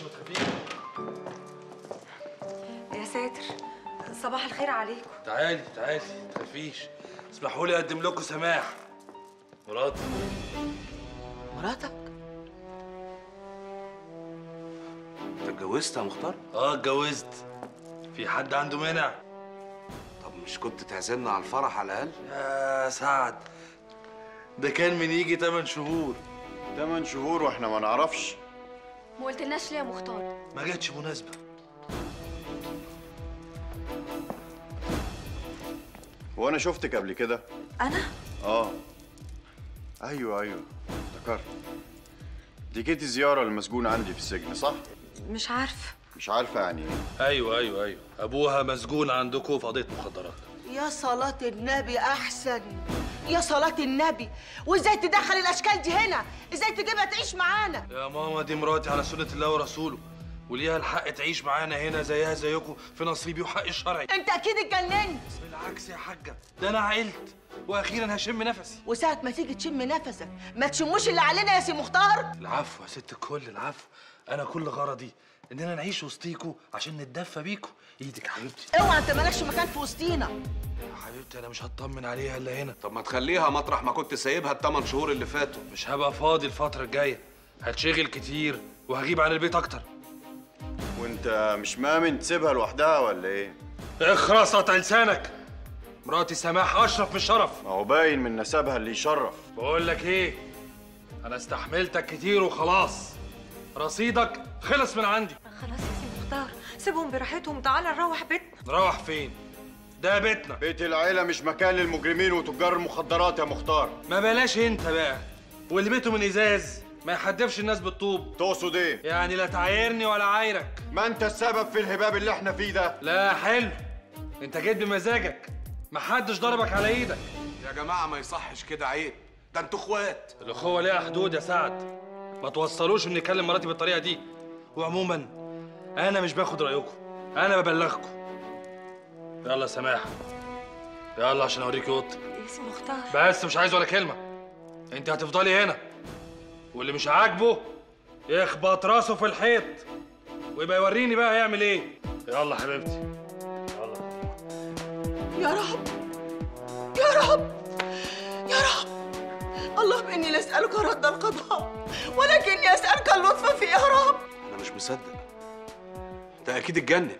خش ما تخافيش يا ساتر صباح الخير عليكم. تعالي تعالي ما تخافيش. اسمحوا لي أقدم لكم سماح. مراتي مراتك؟ انت اتجوزت يا مختار؟ آه اتجوزت. في حد عنده مانع؟ طب مش كنت تعزمنا على الفرح على الأقل؟ يا سعد ده كان من يجي 8 شهور. تمن شهور وإحنا ما نعرفش. ما قلتلناش ليه يا مختار ما جاتش مناسبة. هو أنا شفتك قبل كده؟ أنا؟ آه. أيوه أيوه. افتكرت. دي جيتي زياره للمسجون عندي في السجن صح؟ مش عارفه مش عارفة يعني. إيه أيوه أيوه أيوه. أبوها مسجون عندكم في قضية مخدرات. يا صلاة النبي أحسن. يا صلاة النبي. وإزاي تدخل الأشكال دي هنا؟ إزاي تجيبها تعيش معانا؟ يا ماما دي مراتي على سنة الله ورسوله. وليها الحق تعيش معانا هنا زيها زيكم في نصيبي وحقي الشرعي أنت أكيد اتجننت. بالعكس يا حاجة ده أنا عقلت. وأخيرا هشم نفسي. وساعة ما تيجي تشم نفسك ما تشموش اللي علينا يا سي مختار. العفو يا ست الكل العفو. أنا كل غرضي. إننا نعيش وسطيكوا عشان نتدفى بيكوا إيدك يا حبيبتي. اوعى أنت مالكش مكان في وسطينا. يا حبيبتي أنا مش هطمن عليها إلا هنا. طب ما تخليها مطرح ما كنت سايبها الثمان شهور اللي فاتوا. مش هبقى فاضي الفترة الجاية. هتشغل كتير وهجيب عن البيت أكتر. وأنت مش مأمن تسيبها لوحدها ولا إيه؟ اخرس قطع لسانك. مراتي سماح أشرف من الشرف ما هو باين من نسبها اللي يشرف. بقول لك إيه؟ أنا استحملتك كتير وخلاص. رصيدك خلص من عندي. خلاص يا سي مختار سيبهم براحتهم تعالى نروح بيتنا نروح فين؟ ده بيتنا. بيت العيلة مش مكان للمجرمين وتجار المخدرات يا مختار. ما بلاش انت بقى. واللي بيته من إزاز. ما يحدفش الناس بالطوب. تقصد إيه؟ يعني لا تعايرني ولا عايرك. ما أنت السبب في الهباب اللي إحنا فيه ده. لا حلو. أنت جيت بمزاجك. محدش ضربك على إيدك. يا جماعة ما يصحش كده عيب. ده أنتوا إخوات. الأخوة ليها حدود يا سعد. ما توصلوش ان نكلم مراتي بالطريقة دي. وعموما أنا مش باخد رأيكم. أنا ببلغكم. يلا يا سماح. يلا عشان أوريكي اوضتك يا سي مختار. بس مش عايز ولا كلمة. أنت هتفضلي هنا. واللي مش عاجبه يخبط راسه في الحيط. ويبقى يوريني بقى هيعمل إيه. يلا حبيبتي. يلا. يا رب. يا رب. يا رب. اللهم إني لا أسألك رد القضاء ولكني أسألك اللطف فيه يا رب. أنا مش مصدق. ده أكيد اتجنن.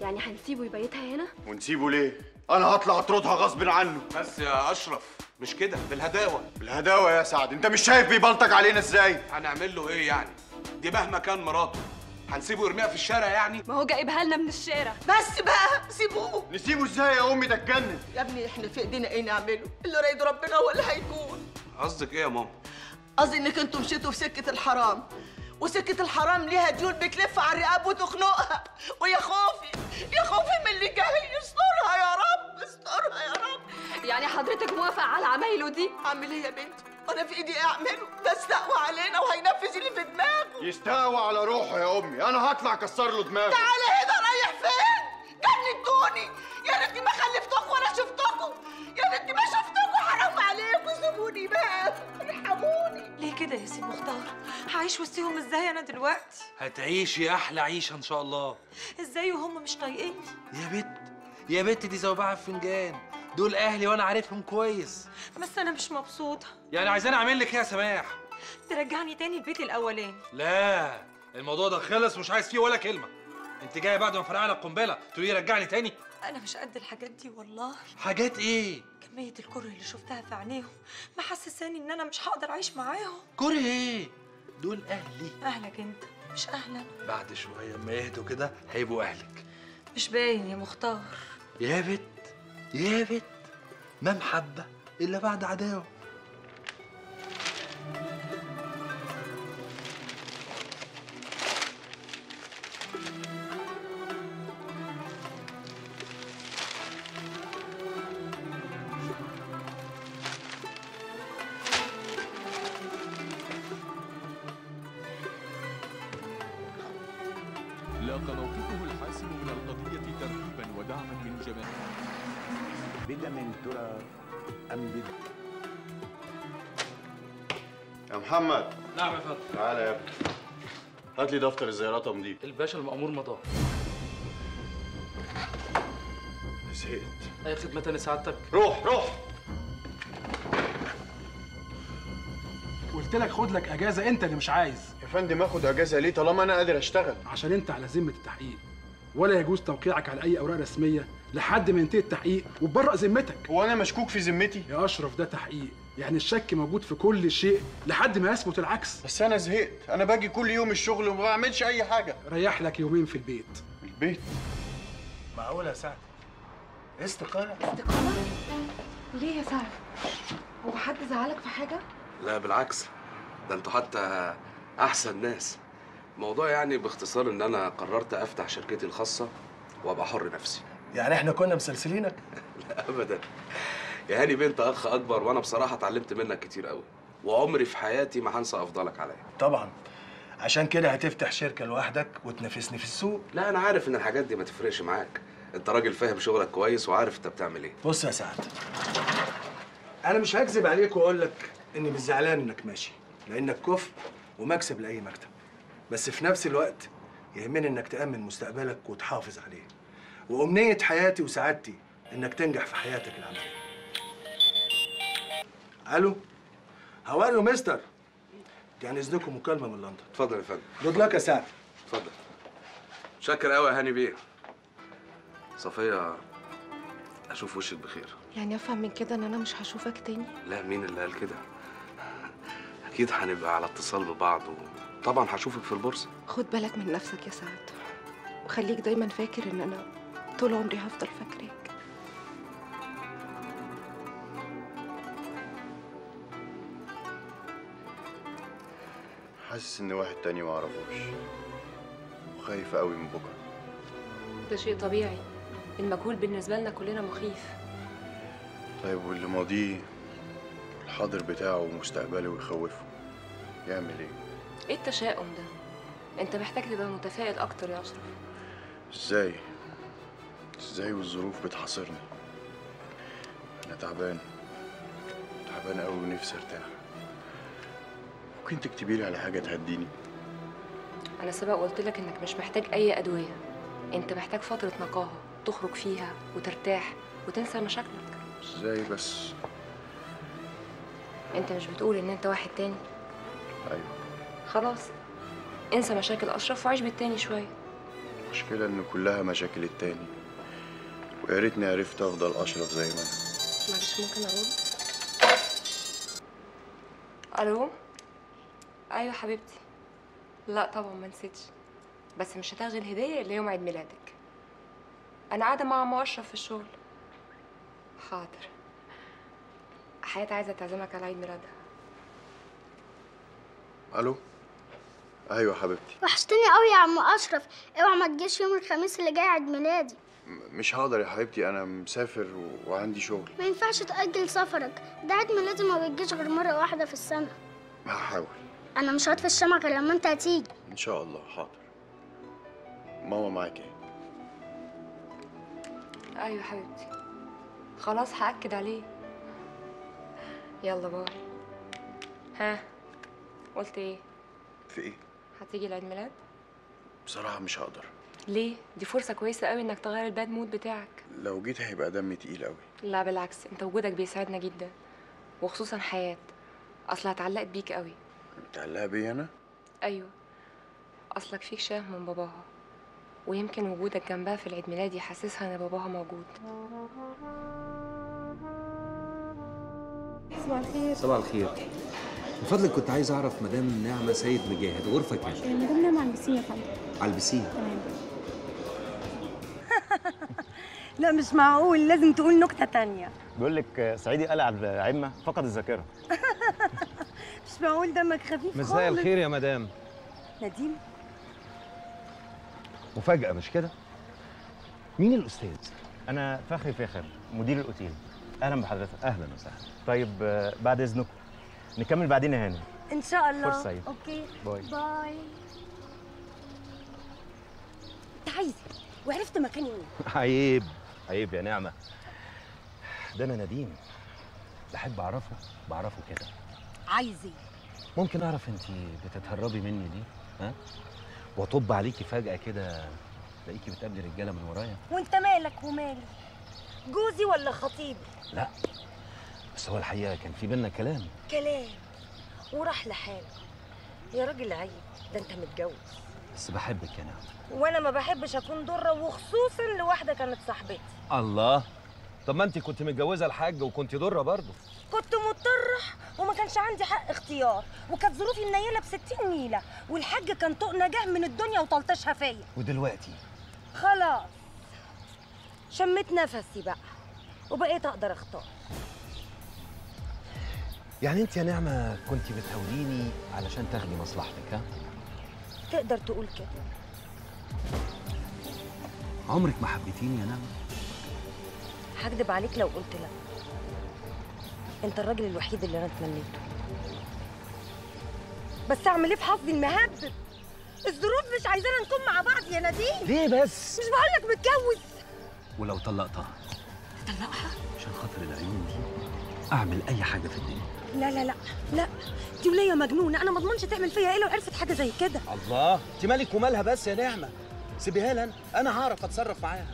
يعني هنسيبه يبيتها هنا؟ ونسيبه ليه؟ أنا هطلع أطردها غصب عنه. بس يا أشرف مش كده؟ بالهداوة. بالهداوة يا سعد. أنت مش شايف بيبلطج علينا إزاي؟ هنعمل له إيه يعني؟ دي مهما كان مراته. هنسيبه يرميها في الشارع يعني؟ ما هو جايبها لنا من الشارع. بس بقى سيبوه. نسيبه إزاي يا أمي؟ ده اتجنن. يا ابني إحنا في إيدينا إيه نعمله؟ اللي رايد ربنا هو اللي هيكون. قصدك إيه يا ماما؟ قصدي إنك أنتوا مشيتوا في سكة الحرام. وسكة الحرام ليها ديون بتلف على الرقاب وتخنقها. ويا خوفي يا خوفي من اللي جاي. استرها يا رب استرها يا رب. يعني حضرتك موافق على عمايله دي؟ اعمل إيه يا بنتي؟ وأنا في ايدي اعمله. ده استقوى علينا وهينفذ اللي في دماغه. يستهوى على روحه يا أمي. أنا هطلع أكسر له دماغه. تعالى هنا رايح فين؟ جننتوني يا ريتني ما خلفتكم ولا شفتكم يا ريتني ما شفتكم حرام عليكم سيبوني بقى كده يا سي مختار. هعيش وسطيهم إزاي أنا دلوقتي؟ هتعيشي أحلى عيشة إن شاء الله. إزاي وهم مش طايقيني؟ يا بت يا بت دي زوبعه في فنجان دول أهلي وأنا عارفهم كويس. بس أنا مش مبسوطة. يعني عايزاني أعمل لك إيه يا سماح؟ ترجعني تاني البيت الأولاني. لا الموضوع ده خلص مش عايز فيه ولا كلمة. أنت جاية بعد ما فرقعنا القنبلة تقولي لي رجعني تاني؟ أنا مش قد الحاجات دي والله. حاجات إيه؟ كمية الكره اللي شفتها في عينيهم محسساني إن أنا مش هقدر أعيش معاهم. كره إيه؟ دول أهلي. أهلك أنت مش أهلا بعد شوية أما يهدوا كده هيبقوا أهلك. مش باين يا مختار. يا بت يا بت ما محبة إلا بعد عداوة. بدم ترى أم بدم يا محمد. نعم يا فندم. تعالى يا ابني. هات لي دفتر الزيارات يا مدير الباشا المأمور مضى. زهقت أي خدمة تاني سعادتك؟ روح روح. قلت لك خد لك أجازة أنت اللي مش عايز. يا فندم آخد أجازة ليه طالما أنا قادر أشتغل؟ عشان أنت على ذمة التحقيق. ولا يجوز توقيعك على أي أوراق رسمية لحد ما ينتهي التحقيق وتبرأ ذمتك. هو أنا مشكوك في ذمتي؟ يا أشرف ده تحقيق. يعني الشك موجود في كل شيء لحد ما يثبت العكس. بس أنا زهقت. أنا باجي كل يوم الشغل وما بعملش أي حاجة. ريح لك يومين في البيت. البيت؟ معقولة يا سعد؟ استقالة؟ استقامة؟ ليه يا سعد؟ هو حد زعلك في حاجة؟ لا بالعكس. ده أنتوا حتى أحسن ناس. الموضوع يعني باختصار إن أنا قررت أفتح شركتي الخاصة وأبقى حر نفسي. يعني إحنا كنا مسلسلينك؟ لا ابدا. يا هاني بنت أخ أكبر وأنا بصراحة اتعلمت منك كتير قوي وعمري في حياتي ما هنسى أفضلك عليا. طبعا. عشان كده هتفتح شركة لوحدك وتنافسني في السوق؟ لا أنا عارف إن الحاجات دي ما تفرقش معاك. أنت راجل فاهم شغلك كويس وعارف أنت بتعمل إيه. بص يا سعد أنا مش هكذب عليك وأقول لك اني مش زعلان إنك ماشي لأنك كفء ومكسب لأي مكتب. بس في نفس الوقت يهمني إنك تأمن مستقبلك وتحافظ عليه. وأمنية حياتي وسعادتي إنك تنجح في حياتك العملية. ألو؟ how are you mister كان إذنكم مكالمة من لندن. اتفضل يا فندم. good luck يا سعد. اتفضل شكر قوي يا هاني بيه. صفية أشوف وشك بخير. يعني أفهم من كده إن أنا مش هشوفك تاني؟ لا مين اللي قال كده؟ أكيد هنبقى على اتصال ببعض وطبعا هشوفك في البورصة. خد بالك من نفسك يا سعد وخليك دايما فاكر إن أنا طول عمري هفضل فاكراك حاسس إن واحد تاني ما أعرفوش. وخايف قوي من بكرة. ده شيء طبيعي. المجهول بالنسبة لنا كلنا مخيف. طيب واللي ماضيه الحاضر بتاعه ومستقبله ويخوفه. يعمل إيه؟ إيه التشاؤم ده؟ انت محتاج تبقى متفائل أكتر يا اشرف. إزاي؟ إزاي والظروف بتحاصرني؟ أنا تعبان. تعبان قوي ونفسي ارتاح. ممكن تكتبي لي على حاجة تهديني؟ أنا سبق قلت لك انك مش محتاج اي ادوية. انت محتاج فترة نقاهة تخرج فيها وترتاح وتنسى مشاكلك. إزاي بس؟ انت مش بتقول ان انت واحد تاني؟ أيوه. خلاص. انسى مشاكل أشرف وعيش بالتاني شوية. المشكلة إن كلها مشاكل التاني. ويا ريتني عرفت أفضل أشرف زي ما أنا. معلش ممكن ارد ألو؟ أيوه حبيبتي. لا طبعا ما نسيتش. بس مش هتاخدي الهديه إلا يوم عيد ميلادك. أنا قاعدة مع ماما أشرف في الشغل. حاضر. حياتي عايزة تعزمك على عيد ميلادها. ألو؟ أيوه حبيبتي. وحشتني قوي يا عم اشرف. اوعى ما تجيش يوم الخميس اللي جاي عيد ميلادي. مش هقدر يا حبيبتي أنا مسافر و... وعندي شغل. ما ينفعش تأجل سفرك. ده عيد ميلادي ما بيجيش غير مرة واحدة في السنة. هحاول. أنا مش هطفي الشمع غير لما انت هتيجي. ان شاء الله حاضر. ماما معاك إيه أيوه حبيبتي. خلاص هأكد عليه. يلا باي. ها؟ قلت إيه؟ في إيه؟ هتيجي العيد ميلاد؟ بصراحة مش هقدر. ليه؟ دي فرصة كويسة قوي انك تغير ال bad mood بتاعك. لو جيت هيبقى دمي تقيل قوي. لا بالعكس انت وجودك بيساعدنا جدا. وخصوصا حياة. اصلها اتعلقت بيك قوي. متعلقه بيا أنا؟ أيوه. أصلك فيك شبه من باباها. ويمكن وجودك جنبها في العيد ميلاد يحسسها إن باباها موجود. صباح الخير. صباح الخير. من فضلك كنت عايز أعرف مدام نعمة سيد مجاهد غرفه كام مدام نعمة على البسين يا فندم. على تمام. لا مش معقول لازم تقول نكتة تانية. بيقول لك صعيدي قلع عمه فقد الذاكرة. مش معقول دمك خفيف مساء. الخير يا مدام. نديم. مفاجأة مش كده؟ مين الأستاذ؟ أنا فخري فاخر مدير الأوتيل. أهلا بحضرتك. أهلا وسهلا. طيب آه، بعد إذنكم. نكمل بعدين يا هاني إن شاء الله. فرصة سعيدة. okay. bye. bye. أنت عايز إيه؟ وعرفت مكاني منين؟ عيب. عيب يا نعمة. ده أنا نديم. بحب أعرفه. بعرفه كده. عايز إيه؟ ممكن أعرف أنت بتتهربي مني دي ها؟ وأطب عليكي فجأة كده تلاقيكي بتقابلي رجالة من ورايا. وأنت مالك ومالي؟ جوزي ولا خطيبي؟ لا. بس هو الحقيقة كان في بينا كلام. كلام. وراح لحاله. يا راجل عيب ده انت متجوز. بس بحبك يا نعمه وأنا ما بحبش اكون ضره وخصوصا لواحدة كانت صاحبتي. الله. طب ما انت كنت متجوزة الحاج وكنت ضره برضه. كنت مضطرة وما كانش عندي حق اختيار. وكانت ظروفي منيلة بستين نيلة والحاج كان طوق نجاه من الدنيا وطلطشها فيا. ودلوقتي؟ خلاص. شميت نفسي بقى. وبقيت أقدر أختار. يعني انت يا نعمة كنت بتهوليني علشان تاخدي مصلحتك ها؟ تقدر تقول كده. عمرك ما حبيتيني يا نعمة. هكدب عليك لو قلت لا. انت الراجل الوحيد اللي أنا تمنيته بس اعمل إيه في حظي المهبب الظروف مش عايزانا نكون مع بعض يا نديم ليه بس؟ مش بقولك متجوز. ولو طلقتها. طلقها؟ عشان خاطر العيون دي. اعمل اي حاجة في الدنيا. لا لا لا. لا. دي ولية مجنونة. أنا ما أضمنش تعمل فيا إيه لو عرفت حاجة زي كده. الله. انت مالك ومالها بس يا نعمة. سيبيها لي أنا. أنا هعرف أتصرف معاها.